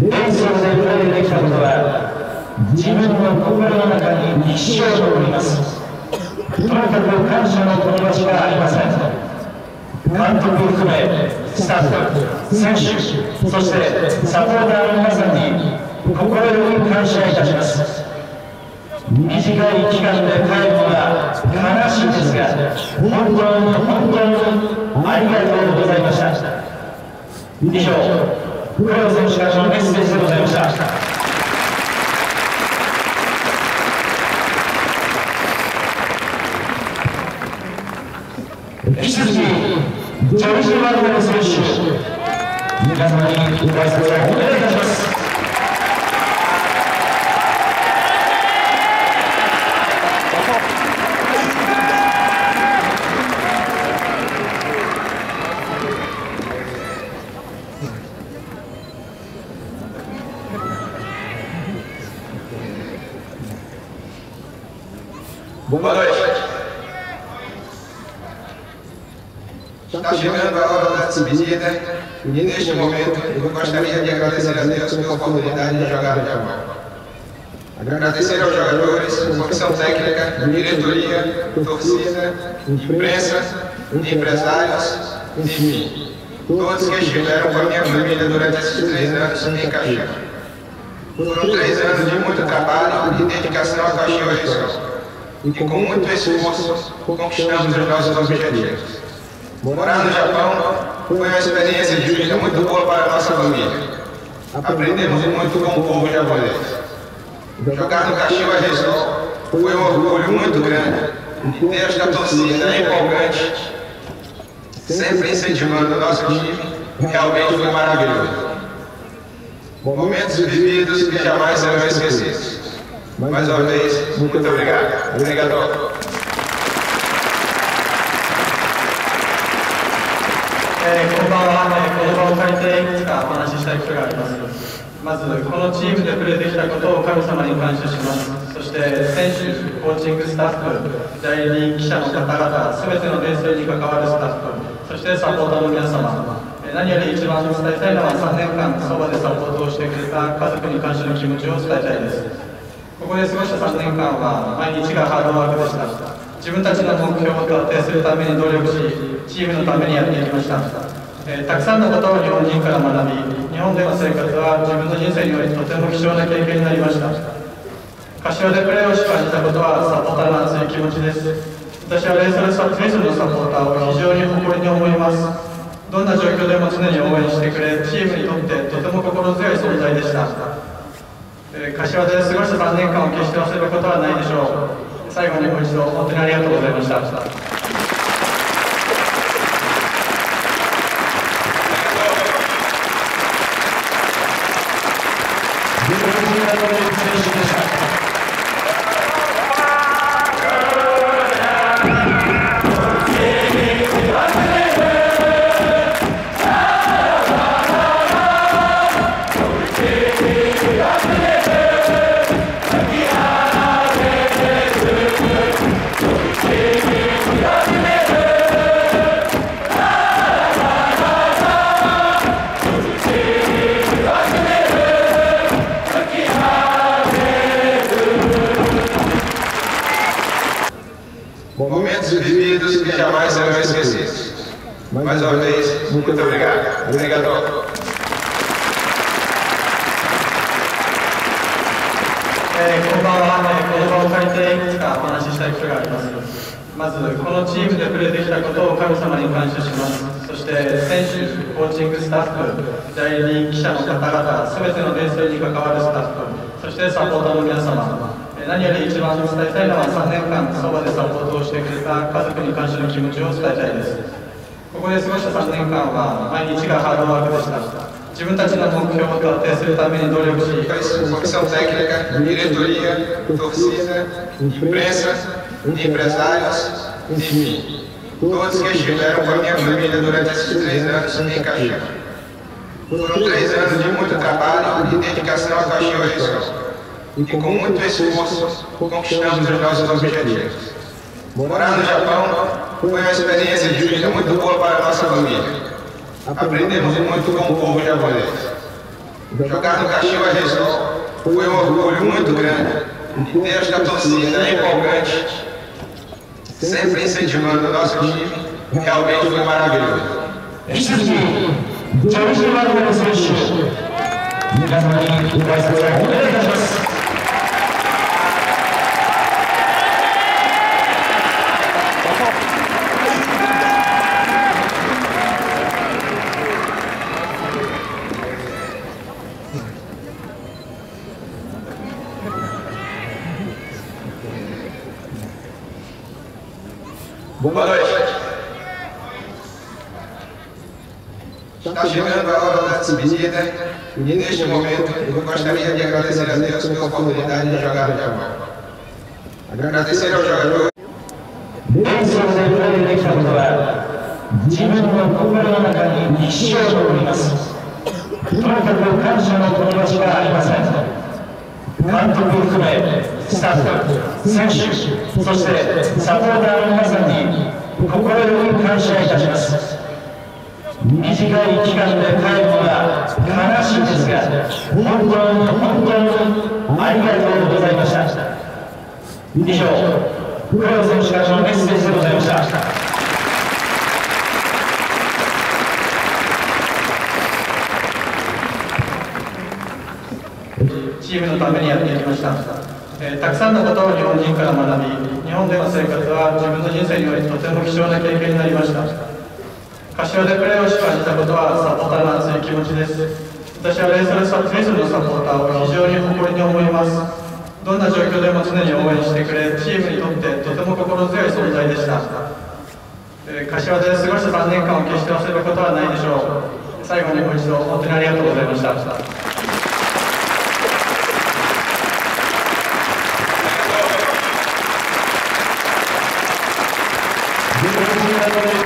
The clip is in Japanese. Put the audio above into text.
レースをでプレーできたことは自分の心の中に一生残ります。とにかく感謝の言葉しかありません。監督を含めスタッフ選手そしてサポーターの皆さんに心より感謝いたします。短い期間で帰るのは悲しいですが本当に本当にありがとうございました。以上黒田選手からのメッセージでございました引き続き、ジョージ・ワル選手、皆様にご挨拶をお願いいたします。Boa noite. Está chegando a hora da despedida e neste momento eu gostaria de agradecer a Deus pela oportunidade de jogar no Japão. Agradecer aos jogadores, comissão técnica, diretoria, torcida, imprensa, empresários, enfim, todos que estiveram com a minha família durante esses três anos em Caxias. Foram três anos de muito trabalho e dedicação à Caxias e com muito esforço conquistamos os nossos objetivos. Morar no Japão foi uma experiência de vida muito boa para a nossa família. Aprendemos muito com o povo japonês. Jogar no Kashiwa Resol foi um orgulho muito grande. E esta torcida empolgante, sempre incentivando o nosso time, realmente foi maravilhoso. Momentos vividos que jamais serão esquecidos. Mais uma vez, muito obrigado. Obrigado. えー、この場は、ね、この場を借りていくつかお話ししたいことがありますまずこのチームでプレーできたことを神様に感謝しますそして選手コーチングスタッフ代理人記者の方々全ての伝説に関わるスタッフそしてサポーターの皆様何より一番伝えたいのは3年間そばでサポートをしてくれた家族に感謝の気持ちを伝えたいですここで過ごした3年間は毎日がハードワークでした。自分たちの目標を達成するために努力しチームのためにやっていきました、えー、たくさんのことを日本人から学び日本での生活は自分の人生においてとても貴重な経験になりました。柏でプレーをし感じたことはサポーターの熱い気持ちです。私はレースレスのサポーターを非常に誇りに思います。どんな状況でも常に応援してくれチームにとってとても心強い存在でした、えー、柏で過ごした3年間を決して忘れることはないでしょう。最後にもう一度本当にありがとうございました。リピートして。ええ、こんばんは。ええ、この場を変えて、いつかお話ししたいと思います。まず、このチームで触れてきたことを神様に感謝します。そして、先週コーチングスタッフ、代理人、記者の方々、すべての年数に関わるスタッフ、そして、サポーターの皆様めに努力し、comissão técnica, diretoria, torcida, imprensa, empresários, enfim, todos que estiveram com a minha família durante esses três anos em Caxias. Foram três anos de muito trabalho e dedicação à Caxias e com muito esforço conquistamos os nossos objetivos. Morar no Japão foi uma experiência de vida muito boa para a nossa família. Aprendemos muito com o povo japonês. Jogar no Caxiwa Resol foi um orgulho muito grande e ter da torcida empolgante, sempre incentivando o nosso time, realmente foi maravilhoso. Isso aqui, Jorge Manuel Sancho. Obrigado, Marinho. Obrigado, Marinho. ボンバーしかし、今の場合は、自衛隊、自衛隊、自衛隊、自衛隊、自衛隊、自衛隊、自衛隊、自衛隊、自衛、監督を含めスタッフ選手そしてサポーターの皆さんに心より感謝いたします短い期間で帰るのは悲しいですが本当に本当にありがとうございました以上黒田選手からのメッセージでございました。チームのためにやってきました、えーたくさんのことを日本人から学び日本での生活は自分の人生においてとても貴重な経験になりました。柏でプレーをし感じたことはサポーターの熱い気持ちです。私はレイソルサレイソルのサポーターを非常に誇りに思います。どんな状況でも常に応援してくれチームにとってとても心強い存在でした、えー柏で過ごした3年間を決して忘れることはないでしょう。最後にもう一度本当にありがとうございました。ジ